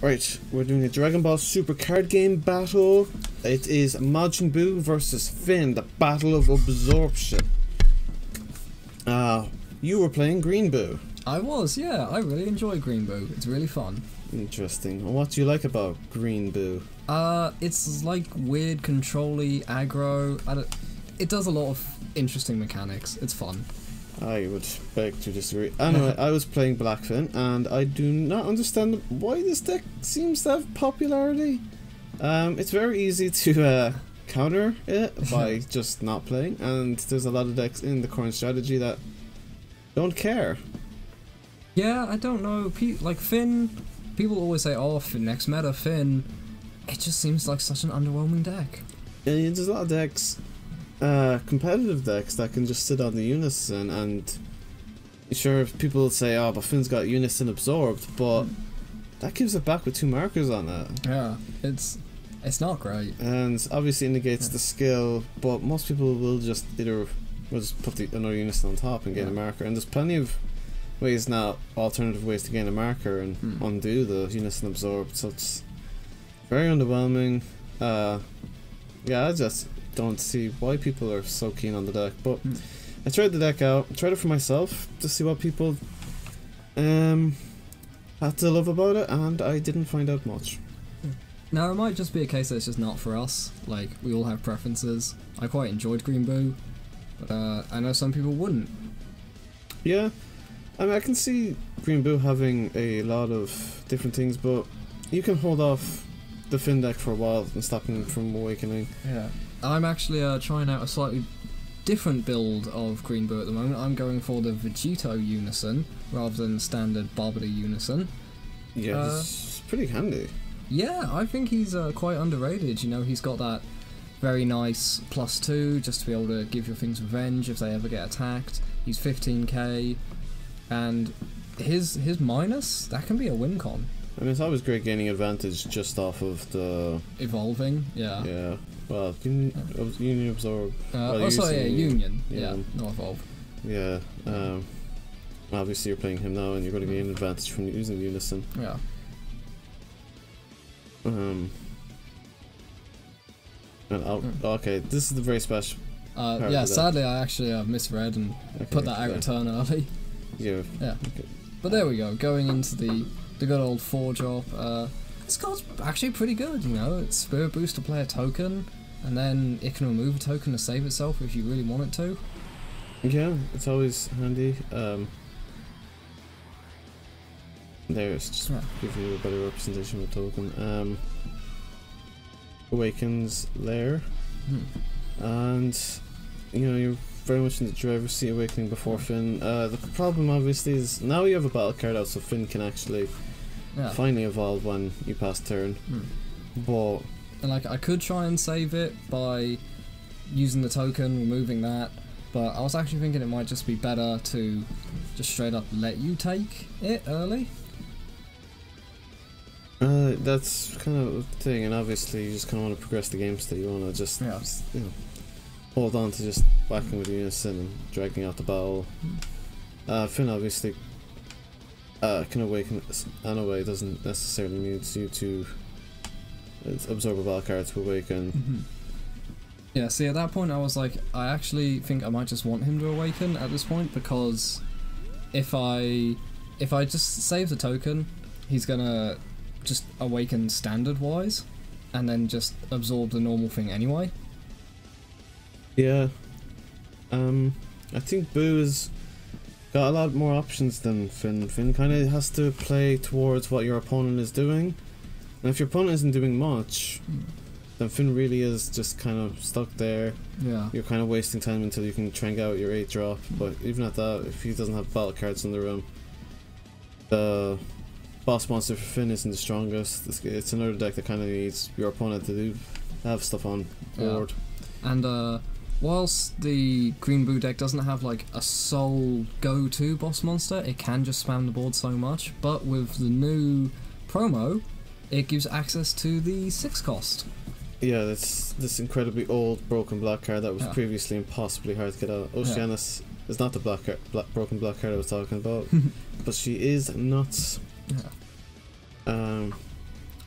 Right, we're doing a Dragon Ball Super card game battle. It is Majin Buu versus Fin, the Battle of Absorption. Uh, you were playing Green Buu. I was, yeah. I really enjoy Green Buu. It's really fun. Interesting. What do you like about Green Buu? Uh, it's like weird, controlly, aggro. I don't, it does a lot of interesting mechanics. It's fun. I would beg to disagree. Anyway, I was playing Blackfin, and I do not understand why this deck seems to have popularity. Um, it's very easy to uh, counter it by just not playing, and there's a lot of decks in the current strategy that don't care. Yeah, I don't know. Pe- like Fin, people always say, "Oh, Fin, next meta Fin." It just seems like such an underwhelming deck. And there's a lot of decks, uh, competitive decks that can just sit on the Unison, and sure, people say, "Oh, but Fin's got Unison absorbed," but that gives it back with two markers on it. Yeah, it's it's not great. and obviously it negates the skill, but most people will just either will just put the another unison on top and gain a marker. And there's plenty of ways now, alternative ways to gain a marker and Hmm. undo the unison absorbed. So it's very underwhelming. Uh, yeah, I just don't see why people are so keen on the deck. But Hmm. I tried the deck out, tried it for myself to see what people um had to love about it, and I didn't find out much. Now it might just be a case that it's just not for us. Like we all have preferences. I quite enjoyed Green Buu, but uh, I know some people wouldn't. Yeah, I mean, I can see Green Buu having a lot of different things, but you can hold off the Fin deck for a while and stop him from awakening. Yeah. I'm actually uh, trying out a slightly different build of Green Buu at the moment. I'm going for the Vegito Unison rather than the standard Babidi Unison. Yeah, Uh, it's pretty handy. Yeah, I think he's uh, quite underrated. You know, he's got that very nice plus two just to be able to give your things revenge if they ever get attacked. He's 15k, and his his minus that can be a win con. I mean, it's always great gaining advantage just off of the Evolving, yeah. yeah. Well, union, union absorb. Uh, Well, oh, sorry, yeah, Union. yeah. Yeah, not Evolve. Yeah. Um, obviously, you're playing him now, and you're going to gain an advantage from using unison. Yeah. Um. And I'll, Mm. okay, this is the very special. Uh, yeah, sadly, I actually uh, misread and put that out yeah. turn early. Yeah. Yeah. Okay. But there we go, going into the, the good old four drop. Uh, this card's actually pretty good, you know. It's Spirit Boost to play a token, and then it can remove a token to save itself if you really want it to. Yeah, it's always handy. Um, there's just Yeah. give you a better representation of a token. Um, Awakens Lair, Hmm. and you know you're very much in the driver's seat awakening before Fin. Uh, the problem obviously is now you have a battle card out, so Fin can actually Yeah. finally evolve when you pass turn. Hmm. But And like, I could try and save it by using the token, removing that, but I was actually thinking it might just be better to just straight up let you take it early. Uh, that's kind of the thing, and obviously you just kind of want to progress the game still. You want to just, Yeah. you know, hold on to just whacking with unison and dragging out the battle. Uh, Fin obviously uh, can awaken us in a way doesn't necessarily need you to absorb a battle card to awaken. Yeah, see, at that point, I was like, I actually think I might just want him to awaken at this point because if I if I just save the token, he's gonna just awaken standard wise, and then just absorb the normal thing anyway. Yeah. Um, I think Buu has got a lot more options than Fin. Fin kind of has to play towards what your opponent is doing. And if your opponent isn't doing much, then Fin really is just kind of stuck there. Yeah. You're kind of wasting time until you can trank out your 8 drop. But even at that, if he doesn't have battle cards in the room, the boss monster for Fin isn't the strongest. It's- It's another deck that kind of needs your opponent to do have stuff on Yeah. board. And uh, whilst the Green Buu deck doesn't have like a sole go-to boss monster, it can just spam the board so much. But with the new promo, it gives access to the six cost. Yeah, that's this incredibly old broken black card that was Yeah. previously impossibly hard to get out. Oceanus is not the black, card, black broken black card I was talking about, but she is nuts. Yeah. Um,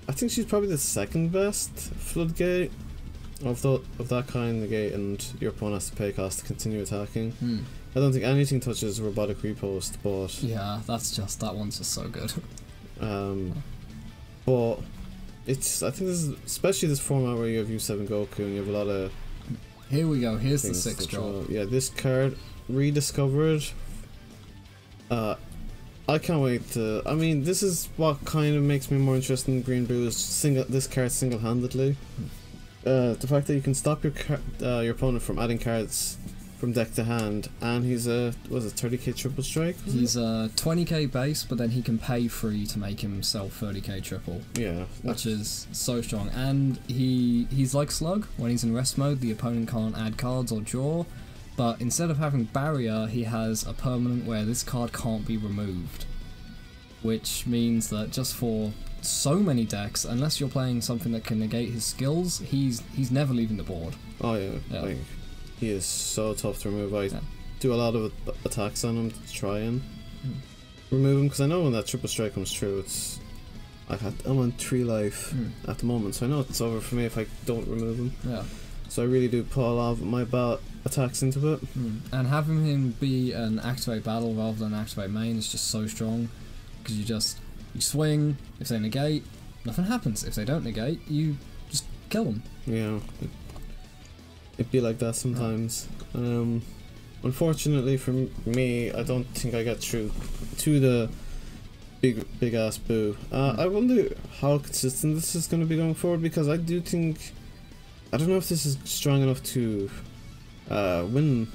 I think she's probably the second best floodgate of the of that kind. The gate, and your opponent has to pay cost to continue attacking. Hmm. I don't think anything touches robotic repost, but Yeah, that's just that one's just so good. um, but it's I think this is especially this format where you have U seven Goku and you have a lot of Here we go. Here's the sixth draw. Yeah, this card rediscovered. Uh, I can't wait to. I mean, this is what kind of makes me more interested in Green Buu is single this card single handedly. Uh, the fact that you can stop your uh, your opponent from adding cards from deck to hand, and he's a was it thirty k triple strike? was it? He's a 20k base, but then he can pay free to make himself 30k triple, yeah, which is so strong. And he he's like Slug. When he's in rest mode, the opponent can't add cards or draw. But instead of having barrier, he has a permanent where this card can't be removed, which means that just for so many decks, unless you're playing something that can negate his skills, he's he's never leaving the board. Oh yeah, Yeah. like he is so tough to remove. I Yeah. do a lot of attacks on him to try and Hmm. remove him because I know when that triple strike comes true, it's I had I'm on three life Hmm. at the moment, so I know it's over for me if I don't remove him. Yeah. So I really do put a lot of my ballot attacks into it. Hmm. And having him be an activate battle rather than activate main is just so strong because you just you swing. If they negate, nothing happens. If they don't negate, you just kill them. Yeah, it, it'd be like that sometimes. Um, unfortunately for me, I don't think I got through to the big big ass Buu. Uh, I wonder how consistent this is going to be going forward because I do think I don't know if this is strong enough to uh, win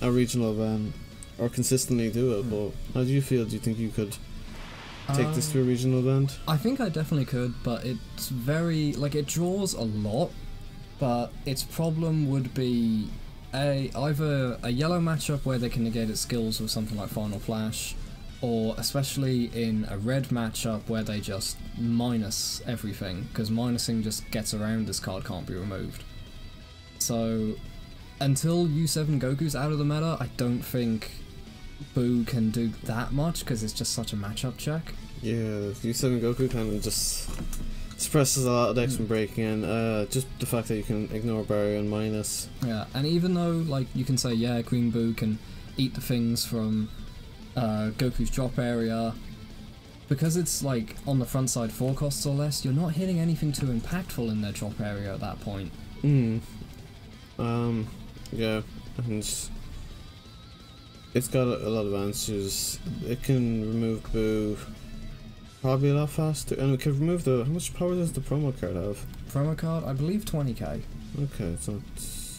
a regional event or consistently do it. Hmm. But how do you feel? Do you think you could take this to a Um, regional event? I think I definitely could, but it's very like it draws a lot. But its problem would be a either a yellow matchup where they can negate its skills with something like Final Flash, or especially in a red matchup where they just minus everything because minusing just gets around this card can't be removed. So until U7 Goku's out of the meta, I don't think Buu can do that much because it's just such a matchup check. Yeah, U7 Goku kind of just suppresses a lot of decks from breaking in. Uh, just the fact that you can ignore barrier and minus. Yeah, and even though like you can say yeah, Queen Buu can eat the things from uh, Goku's drop area, because it's like on the front side four costs or less, you're not hitting anything too impactful in their drop area at that point. Hmm. Um. Yeah, and it's got a, lot of answers. It can remove Buu probably a lot faster, and it can remove the. How much power does the promo card have? Promo card, I believe 20k. Okay, it's not.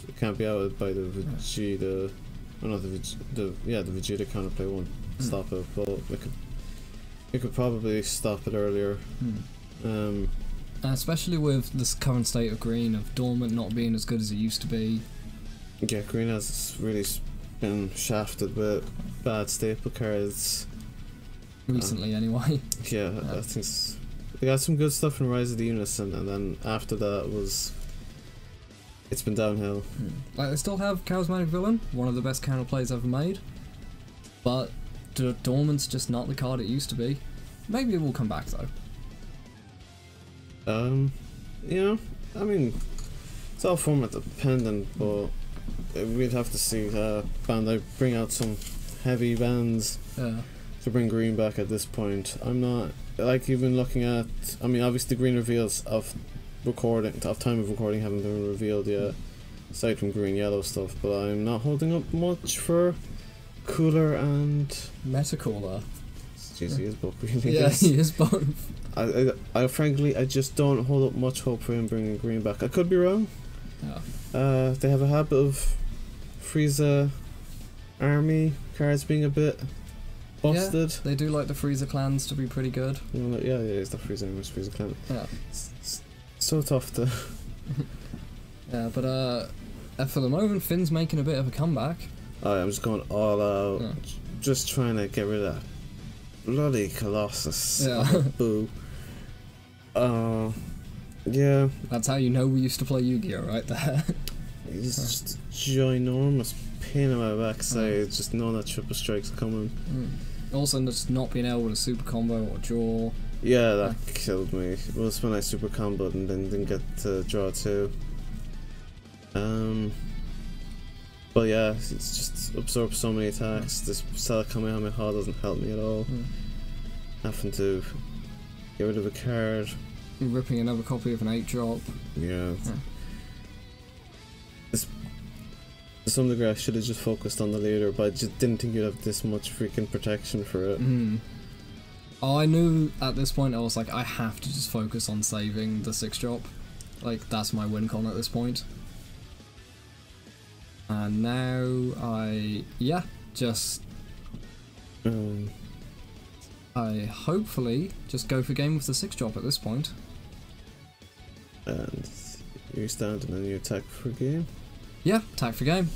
It can't be out by the Vegeta. Oh no, the, the yeah the Vegeta counterplay won't Hmm. stop it, but it could. It could probably stop it earlier. Hmm. Um. And especially with this current state of Green, of Dormant not being as good as it used to be. Yeah, Green has really been shafted with bad staple cards. Recently, anyway. Yeah, Yeah. I think they got some good stuff in Rise of the Unison, and then after that was it's been downhill. Like they still have Charismatic Villain, one of the best counterplays ever made, but Dormant's just not the card it used to be. Maybe it will come back though. Um, you know, I mean, it's all format dependent, but we'd have to see. Uh, Bandai bring out some heavy bands Yeah. to bring Green back at this point. I'm not like even looking at. I mean, obviously, the Green reveals of recording of time of recording haven't been revealed yet, aside from Green Yellow stuff. But I'm not holding up much for Cooler and. Metacooler. Jeez, he is both really. Yeah, he is both. I, I, I frankly, I just don't hold up much hope for him bringing Green back. I could be wrong. Yeah. Uh, they have a habit of Frieza army cards being a bit busted. Yeah, They do like the Frieza clans to be pretty good. You know, like, yeah, yeah, it's the Frieza army, it's Frieza clan. Yeah. It's, it's so tough to. Yeah, but uh, uh, for the moment, Fin's making a bit of a comeback. Oh, I'm just going all out, Yeah. just trying to get rid of that bloody Colossus. Yeah. Buu. Uh, yeah, That's how you know we used to play Yu-Gi-Oh! right there. he's just ginormous pain in my backside. Just knowing that triple strike's coming. Mm. Also, just not being able to super combo or draw. Yeah, that killed me. It was when I super comboed and then didn't get to draw two. Um, but yeah, it's just absorbs so many attacks. This Stella Kamehameha doesn't help me at all. Mm. Having to get rid of a card. Ripping another copy of an 8 drop. Yeah. Yeah. Some degree, I should have just focused on the leader, but I just didn't think you'd have this much freaking protection for it. Mm. I knew at this point I was like, I have to just focus on saving the 6 drop. Like, that's my win con at this point. And now I, yeah, just, Um, I hopefully just go for game with the 6 drop at this point. And you stand and then you attack for game. Yeah, attack for game.